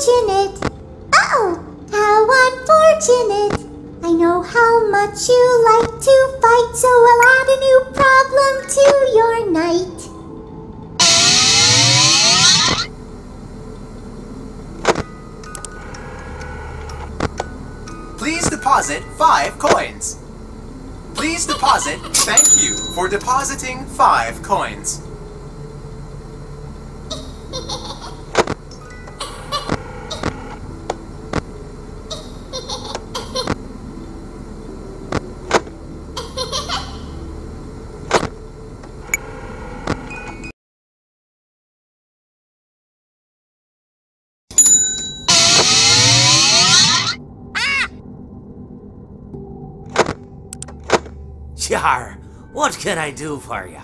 unfortunate. Oh, how unfortunate. I know how much you like to fight, so I'll add a new problem to your night. Please deposit five coins. Please deposit. Thank you for depositing five coins. Yar, what can I do for ya?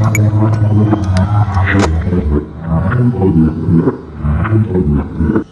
Thank you.